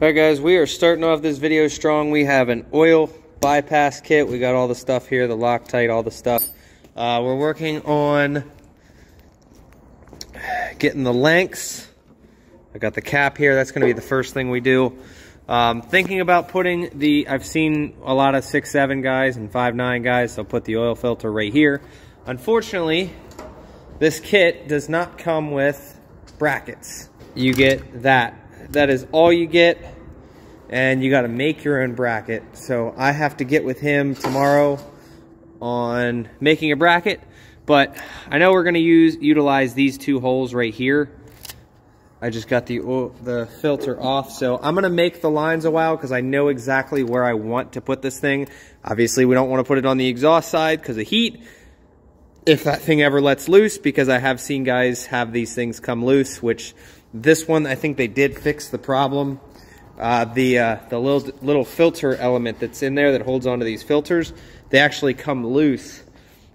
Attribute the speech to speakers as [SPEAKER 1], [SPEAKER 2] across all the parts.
[SPEAKER 1] Alright guys, we are starting off this video strong. We have an oil bypass kit. We got all the stuff here, the Loctite, all the stuff. Uh, we're working on getting the lengths. I got the cap here. That's going to be the first thing we do. Um, thinking about putting the, I've seen a lot of six seven guys and five nine guys, so put the oil filter right here. Unfortunately, this kit does not come with brackets. You get that that is all you get and you got to make your own bracket. So I have to get with him tomorrow on making a bracket, but I know we're going to use utilize these two holes right here. I just got the the filter off, so I'm going to make the lines a while because I know exactly where I want to put this thing. Obviously, we don't want to put it on the exhaust side because of heat. If that thing ever lets loose, because I have seen guys have these things come loose, which this one, I think they did fix the problem. Uh, the uh, the little little filter element that's in there that holds onto these filters, they actually come loose.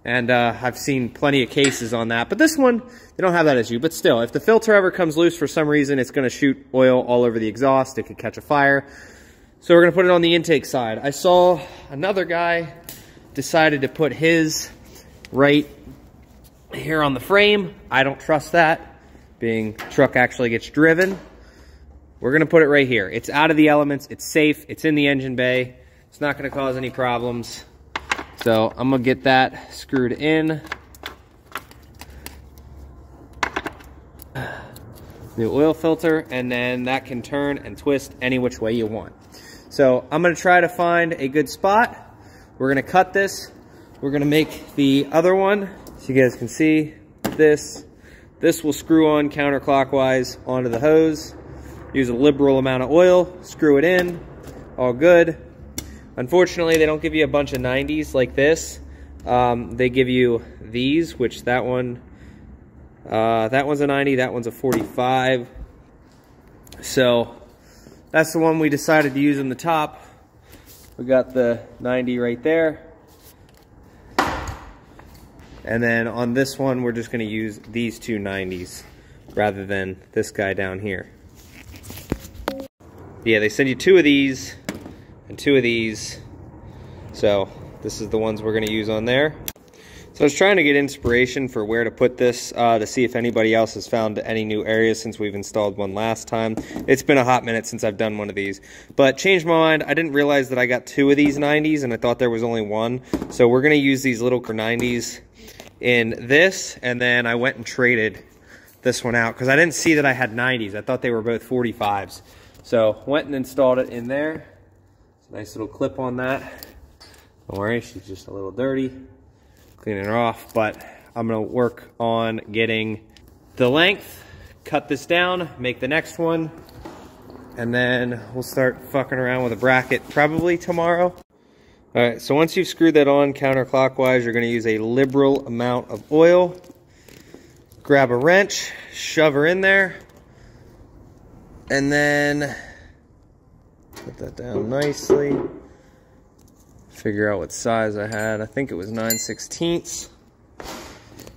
[SPEAKER 1] And uh, I've seen plenty of cases on that. But this one, they don't have that issue. But still, if the filter ever comes loose for some reason, it's going to shoot oil all over the exhaust. It could catch a fire. So we're going to put it on the intake side. I saw another guy decided to put his right here on the frame. I don't trust that being truck actually gets driven. We're gonna put it right here. It's out of the elements, it's safe, it's in the engine bay. It's not gonna cause any problems. So I'm gonna get that screwed in. The oil filter, and then that can turn and twist any which way you want. So I'm gonna try to find a good spot. We're gonna cut this. We're gonna make the other one, so you guys can see this this will screw on counterclockwise onto the hose. Use a liberal amount of oil, screw it in, all good. Unfortunately, they don't give you a bunch of 90s like this. Um, they give you these, which that one, uh, that one's a 90, that one's a 45. So that's the one we decided to use in the top. We got the 90 right there. And then on this one, we're just gonna use these two 90s rather than this guy down here. Yeah, they send you two of these and two of these. So this is the ones we're gonna use on there. So I was trying to get inspiration for where to put this uh, to see if anybody else has found any new areas since we've installed one last time. It's been a hot minute since I've done one of these. But changed my mind. I didn't realize that I got two of these 90s and I thought there was only one. So we're going to use these little 90s in this, and then I went and traded this one out because I didn't see that I had 90s. I thought they were both 45s. So went and installed it in there. nice little clip on that. Don't worry, she's just a little dirty. Cleaning her off, but I'm gonna work on getting the length, cut this down, make the next one, and then we'll start fucking around with a bracket probably tomorrow. All right, so once you've screwed that on counterclockwise, you're gonna use a liberal amount of oil. Grab a wrench, shove her in there, and then put that down nicely. Figure out what size I had. I think it was 9 16ths.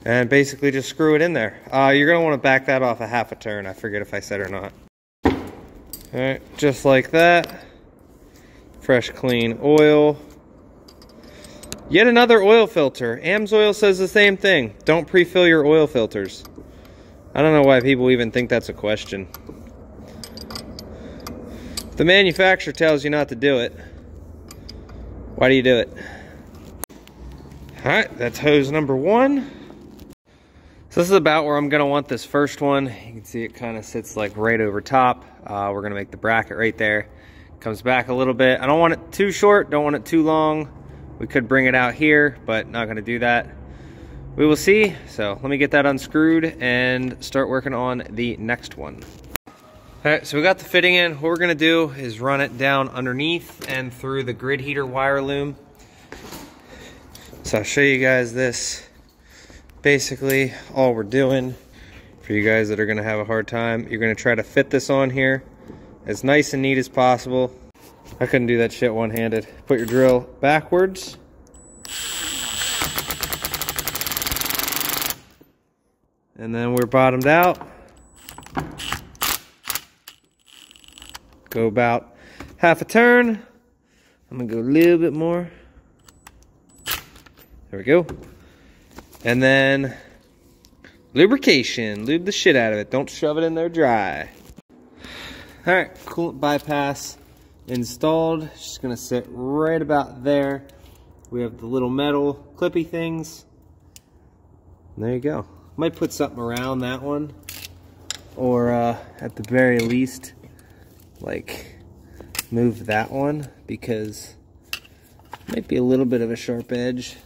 [SPEAKER 1] And basically just screw it in there. Uh, you're gonna wanna back that off a half a turn. I forget if I said or not. All right, just like that. Fresh, clean oil. Yet another oil filter. AMSOIL says the same thing. Don't pre-fill your oil filters. I don't know why people even think that's a question. The manufacturer tells you not to do it. Why do you do it? Alright, that's hose number one. So this is about where I'm going to want this first one. You can see it kind of sits like right over top. Uh, we're going to make the bracket right there. Comes back a little bit. I don't want it too short, don't want it too long. We could bring it out here, but not gonna do that. We will see. So let me get that unscrewed and start working on the next one. All right, so we got the fitting in. What we're gonna do is run it down underneath and through the grid heater wire loom. So I'll show you guys this. Basically, all we're doing for you guys that are gonna have a hard time, you're gonna try to fit this on here as nice and neat as possible. I couldn't do that shit one-handed. Put your drill backwards. And then we're bottomed out. Go about half a turn. I'm gonna go a little bit more. There we go. And then lubrication. Lube the shit out of it. Don't shove it in there dry. All right, coolant bypass installed. Just gonna sit right about there. We have the little metal clippy things. There you go. Might put something around that one. Or uh, at the very least, like move that one because might be a little bit of a sharp edge.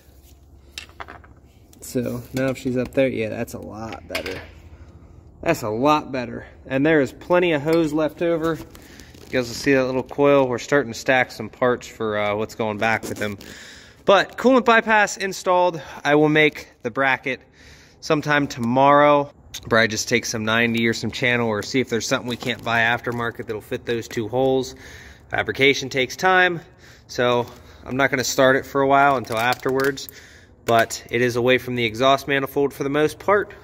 [SPEAKER 1] So now if she's up there, yeah, that's a lot better. That's a lot better. And there is plenty of hose left over. You guys will see that little coil. We're starting to stack some parts for uh, what's going back with them. But coolant bypass installed. I will make the bracket sometime tomorrow. Probably just take some 90 or some channel or see if there's something we can't buy aftermarket that'll fit those two holes. Fabrication takes time, so I'm not gonna start it for a while until afterwards, but it is away from the exhaust manifold for the most part.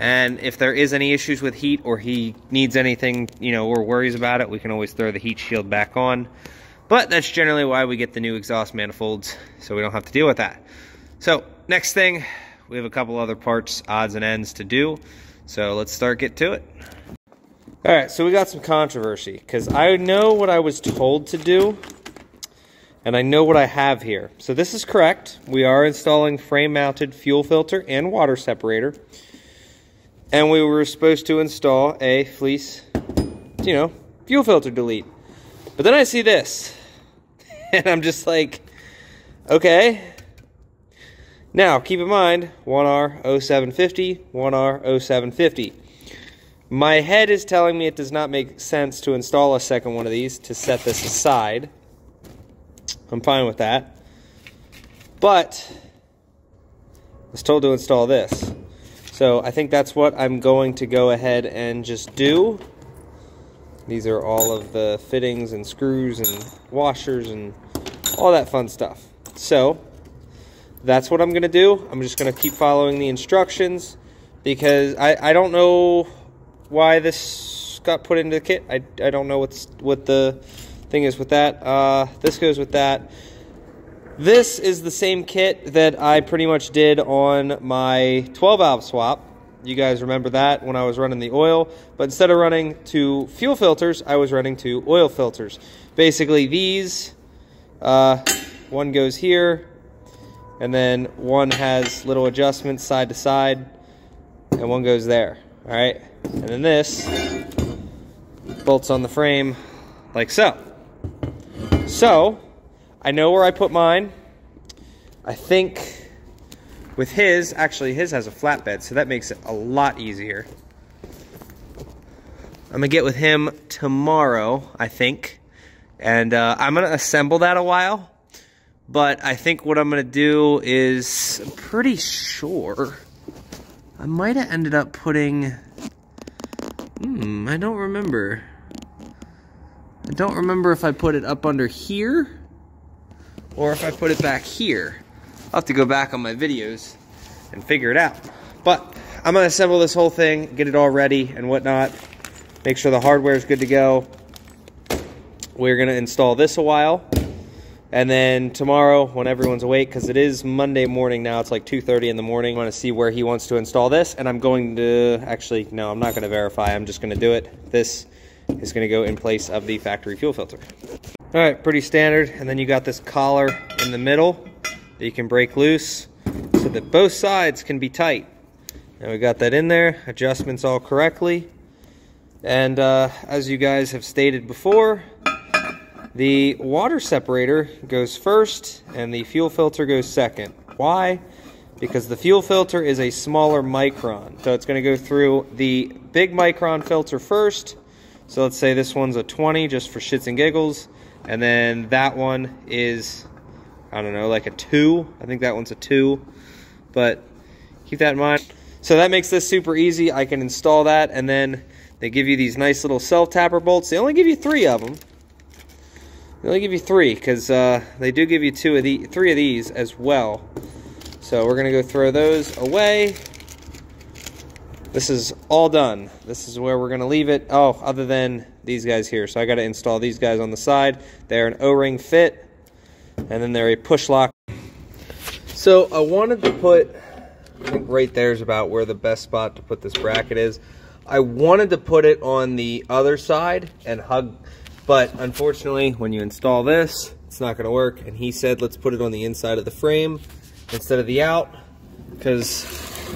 [SPEAKER 1] And if there is any issues with heat or he needs anything, you know, or worries about it, we can always throw the heat shield back on. But that's generally why we get the new exhaust manifolds, so we don't have to deal with that. So next thing, we have a couple other parts, odds and ends to do. So let's start get to it. All right, so we got some controversy because I know what I was told to do and I know what I have here. So this is correct. We are installing frame mounted fuel filter and water separator. And we were supposed to install a fleece, you know, fuel filter delete. But then I see this and I'm just like, okay. Now, keep in mind, 1R 0750, 1R 0750. My head is telling me it does not make sense to install a second one of these to set this aside. I'm fine with that. But I was told to install this. So I think that's what I'm going to go ahead and just do. These are all of the fittings and screws and washers and all that fun stuff. So that's what I'm going to do. I'm just going to keep following the instructions because I, I don't know why this got put into the kit. I, I don't know what's what the thing is with that. Uh, this goes with that. This is the same kit that I pretty much did on my 12 valve swap. You guys remember that when I was running the oil. But instead of running to fuel filters, I was running to oil filters. Basically these, uh, one goes here, and then one has little adjustments side to side, and one goes there. All right. And then this bolts on the frame like so. So, I know where I put mine. I think with his, actually his has a flatbed, so that makes it a lot easier. I'm gonna get with him tomorrow, I think. And uh, I'm gonna assemble that a while. But I think what I'm gonna do is, I'm pretty sure, I might have ended up putting Hmm, I don't remember. I don't remember if I put it up under here or if I put it back here. I'll have to go back on my videos and figure it out. But I'm gonna assemble this whole thing, get it all ready and whatnot. Make sure the hardware is good to go. We're gonna install this a while. And then tomorrow, when everyone's awake, because it is Monday morning now, it's like 2.30 in the morning, I want to see where he wants to install this. And I'm going to, actually, no, I'm not to verify. I'm just to do it. This is to go in place of the factory fuel filter. All right, pretty standard. And then you got this collar in the middle that you can break loose so that both sides can be tight. And we got that in there, adjustments all correctly. And uh, as you guys have stated before, the water separator goes first and the fuel filter goes second. Why? Because the fuel filter is a smaller micron. So it's going to go through the big micron filter first. So let's say this one's a 20 just for shits and giggles. And then that one is, I don't know, like a 2. I think that one's a 2. But keep that in mind. So that makes this super easy. I can install that and then they give you these nice little self-tapper bolts. They only give you three of them. They only give you three because uh, they do give you two of the three of these as well. So we're gonna go throw those away. This is all done. This is where we're going to leave it. Oh, other than these guys here. So I got to install these guys on the side. They're an O-ring fit, and then they're a push lock. So I wanted to put, I think right there is about where the best spot to put this bracket is. I wanted to put it on the other side and hug, but unfortunately, when you install this, it's not going to work. And he said, let's put it on the inside of the frame instead of the out, because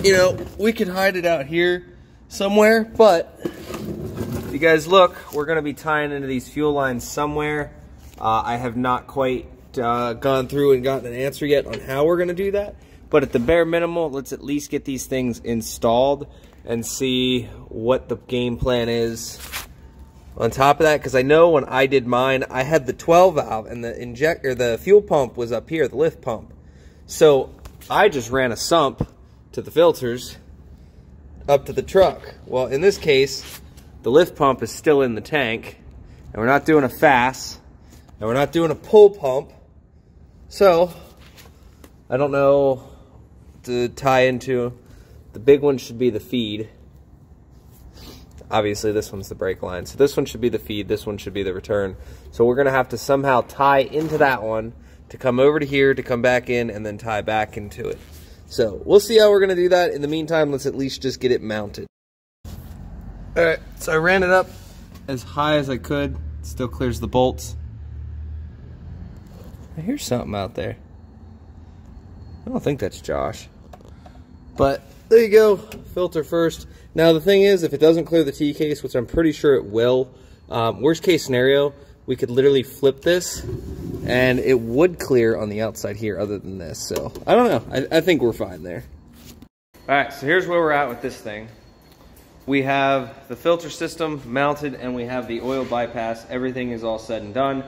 [SPEAKER 1] you know, we could hide it out here somewhere, but if you guys look, we're going to be tying into these fuel lines somewhere. Uh, I have not quite uh, gone through and gotten an answer yet on how we're going to do that, but at the bare minimal, let's at least get these things installed and see what the game plan is on top of that because I know when I did mine I had the 12 valve and the injector the fuel pump was up here the lift pump so I just ran a sump to the filters up to the truck. Well, in this case, the lift pump is still in the tank, and we're not doing a FASS and we're not doing a pull pump. So, I don't know to tie into. The big one should be the feed. Obviously, this one's the brake line. So this one should be the feed, this one should be the return. So we're gonna have to somehow tie into that one to come over to here, to come back in, and then tie back into it. So we'll see how we're going to do that. In the meantime, let's at least just get it mounted. All right, so I ran it up as high as I could. Still clears the bolts. I hear something out there. I don't think that's Josh. But there you go, filter first. Now the thing is, if it doesn't clear the T-case, which I'm pretty sure it will, um, worst case scenario, we could literally flip this and it would clear on the outside here other than this. So I don't know. I, I think we're fine there. All right, so here's where we're at with this thing. We have the filter system mounted and we have the oil bypass. Everything is all said and done.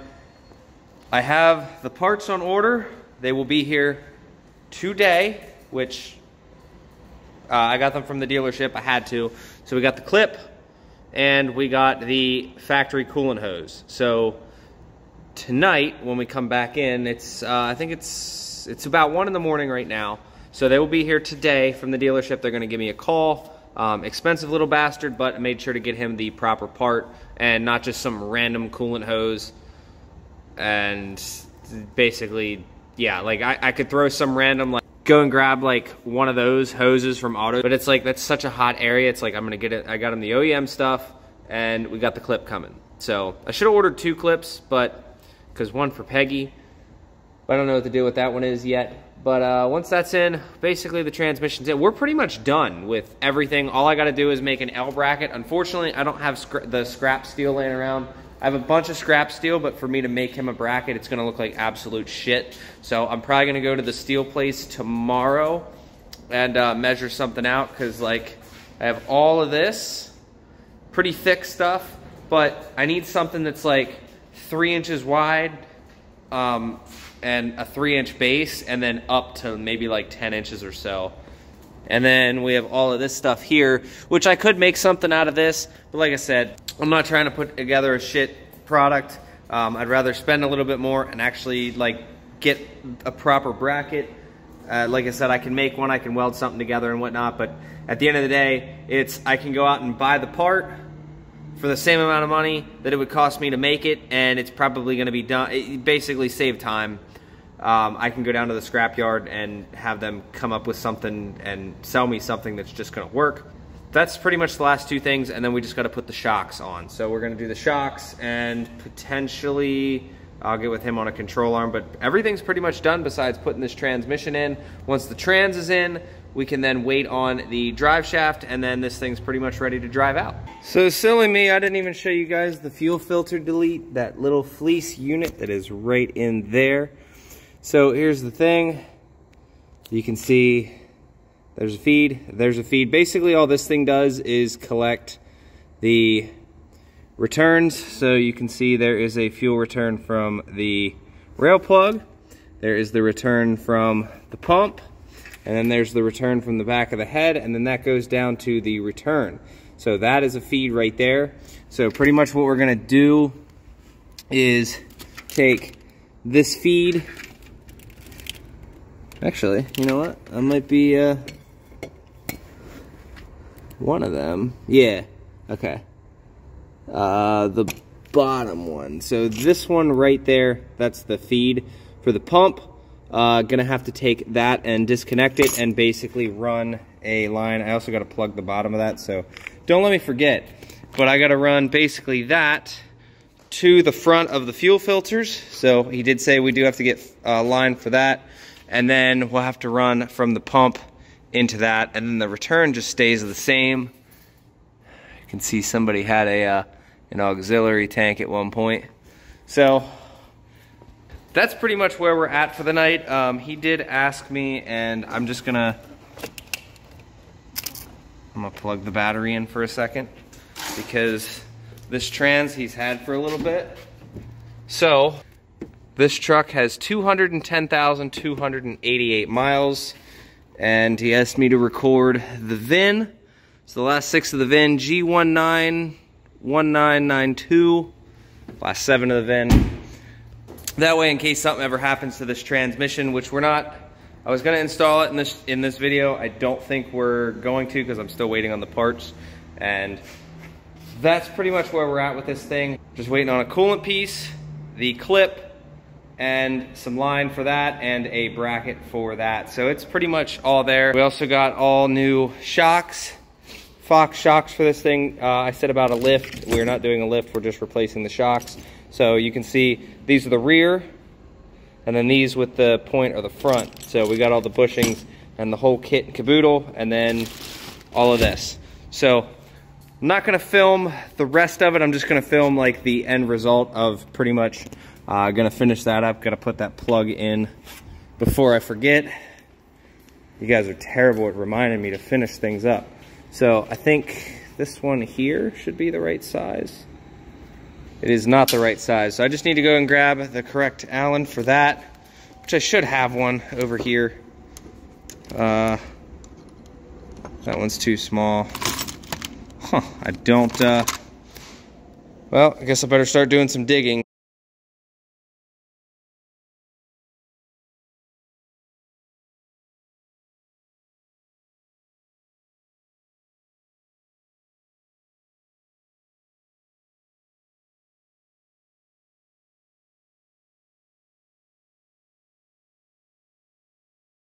[SPEAKER 1] I have the parts on order. They will be here today, which uh, I got them from the dealership. I had to. So we got the clip, and we got the factory coolant hose. So tonight when we come back in, it's uh, I think it's it's about one in the morning right now. So they will be here today from the dealership. They're going to give me a call. Um, expensive little bastard, but I made sure to get him the proper part and not just some random coolant hose. And basically, yeah, like I, I could throw some random like go and grab like one of those hoses from Auto. But it's like, that's such a hot area. It's like, I'm gonna get it. I got him the OEM stuff and we got the clip coming. So I should have ordered two clips, but because one for Peggy, I don't know what the deal with that one is yet. But uh, once that's in, basically the transmission's in. We're pretty much done with everything. All I got to do is make an L bracket. Unfortunately, I don't have scra the scrap steel laying around. I have a bunch of scrap steel, but for me to make him a bracket, it's gonna look like absolute shit. So I'm probably gonna go to the steel place tomorrow and uh, measure something out because like I have all of this, pretty thick stuff, but I need something that's like three inches wide um, and a three inch base and then up to maybe like 10 inches or so. And then we have all of this stuff here, which I could make something out of this. But like I said, I'm not trying to put together a shit product. Um, I'd rather spend a little bit more and actually like get a proper bracket. Uh, like I said, I can make one, I can weld something together and whatnot. But at the end of the day, it's I can go out and buy the part for the same amount of money that it would cost me to make it. And it's probably going to be done. It basically save time um, I can go down to the scrapyard and have them come up with something and sell me something that's just gonna work. That's pretty much the last two things, and then we just gotta put the shocks on. So we're gonna do the shocks and potentially I'll get with him on a control arm, but everything's pretty much done besides putting this transmission in. Once the trans is in, we can then wait on the drive shaft and then this thing's pretty much ready to drive out. So silly me, I didn't even show you guys the fuel filter delete, that little fleece unit that is right in there. So here's the thing. You can see there's a feed, there's a feed. Basically all this thing does is collect the returns. So you can see there is a fuel return from the rail plug. There is the return from the pump. And then there's the return from the back of the head. And then that goes down to the return. So that is a feed right there. So pretty much what we're gonna do is take this feed Actually, you know what? I might be, uh, one of them. Yeah. Okay. Uh, the bottom one. So this one right there, that's the feed for the pump. Uh, gonna have to take that and disconnect it and basically run a line. I also gotta plug the bottom of that, so don't let me forget. But I gotta run basically that to the front of the fuel filters. So he did say we do have to get a line for that. And then we'll have to run from the pump into that. And then the return just stays the same. You can see somebody had a uh, an auxiliary tank at one point. So that's pretty much where we're at for the night. Um, he did ask me and I'm just gonna, I'm gonna plug the battery in for a second because this trans he's had for a little bit. So this truck has 210,288 miles and he asked me to record the VIN. So the last six of the VIN, G191992, last seven of the VIN. That way, in case something ever happens to this transmission, which we're not, I was gonna install it in this in this video. I don't think we're going to because I'm still waiting on the parts. And that's pretty much where we're at with this thing. Just waiting on a coolant piece, the clip, and some line for that and a bracket for that. So it's pretty much all there. We also got all new shocks, Fox shocks for this thing. Uh, I said about a lift. We're not doing a lift, we're just replacing the shocks. So you can see these are the rear and then these with the point are the front. So we got all the bushings and the whole kit and caboodle and then all of this. So I'm not gonna film the rest of it. I'm just gonna film like the end result of pretty much uh, gonna finish that up. Gotta put that plug in before I forget. You guys are terrible at reminding me to finish things up. So I think this one here should be the right size. It is not the right size. So I just need to go and grab the correct Allen for that, which I should have one over here. Uh, that one's too small. Huh, I don't, uh, well, I guess I better start doing some digging.